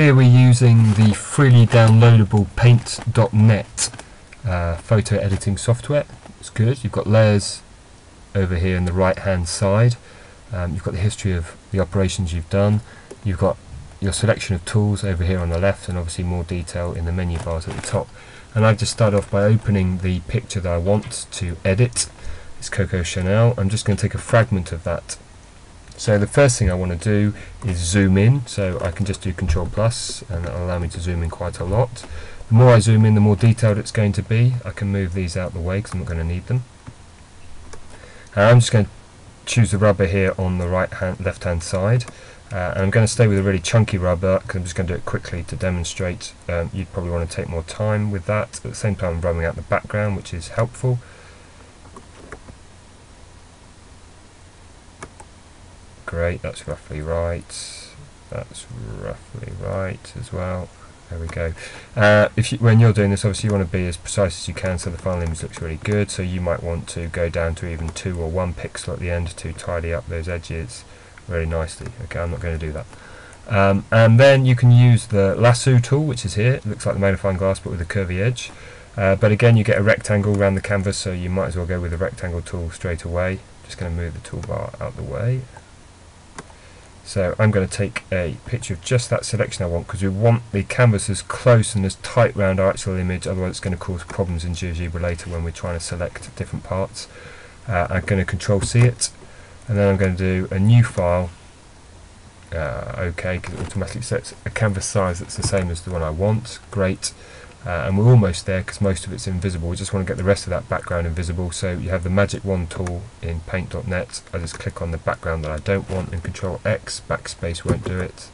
Here we're using the freely downloadable paint.net uh, photo editing software. It's good. You've got layers over here in the right hand side. Um, you've got the history of the operations you've done. You've got your selection of tools over here on the left and obviously more detail in the menu bars at the top. And I've just started off by opening the picture that I want to edit. It's Coco Chanel. I'm just going to take a fragment of that. So the first thing I want to do is zoom in. So I can just do Control Plus and that'll allow me to zoom in quite a lot. The more I zoom in, the more detailed it's going to be. I can move these out the way because I'm not going to need them. And I'm just going to choose the rubber here on the right hand, left hand side. Uh, and I'm going to stay with a really chunky rubber because I'm just going to do it quickly to demonstrate. Um, you'd probably want to take more time with that. At the same time I'm rubbing out the background which is helpful. Great, that's roughly right. That's roughly right as well. There we go. Uh, if you, when you're doing this, obviously you want to be as precise as you can so the final image looks really good. So you might want to go down to even two or one pixel at the end to tidy up those edges really nicely. Okay, I'm not going to do that. Um, and then you can use the lasso tool, which is here. It looks like the magnifying glass, but with a curvy edge. Uh, but again, you get a rectangle around the canvas, so you might as well go with the rectangle tool straight away. Just going to move the toolbar out the way. So I'm going to take a picture of just that selection I want because we want the canvas as close and as tight around our actual image, otherwise it's going to cause problems in GeoGebra later when we're trying to select different parts. Uh, I'm going to Control C it and then I'm going to do a new file. Uh, OK because it automatically sets a canvas size that's the same as the one I want. Great uh, and we're almost there because most of it's invisible. We just want to get the rest of that background invisible. So you have the magic wand tool in paint.net I just click on the background that I don't want and control X backspace won't do it.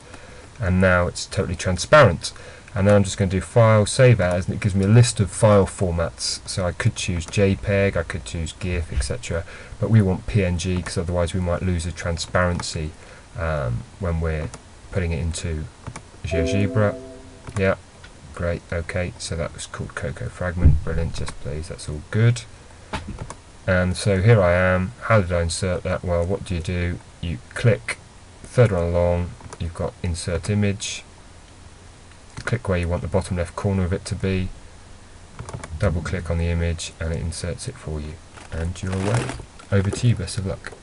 And now it's totally transparent. And then I'm just going to do file save as and it gives me a list of file formats. So I could choose JPEG I could choose GIF etc but we want PNG because otherwise we might lose the transparency um, when we're putting it into GeoGebra yeah Great, okay, so that was called Cocoa Fragment, brilliant, just please, that's all good. And so here I am, how did I insert that? Well, what do you do? You click, one along, you've got Insert Image, click where you want the bottom left corner of it to be, double click on the image and it inserts it for you. And you're away. Over to you, best of luck.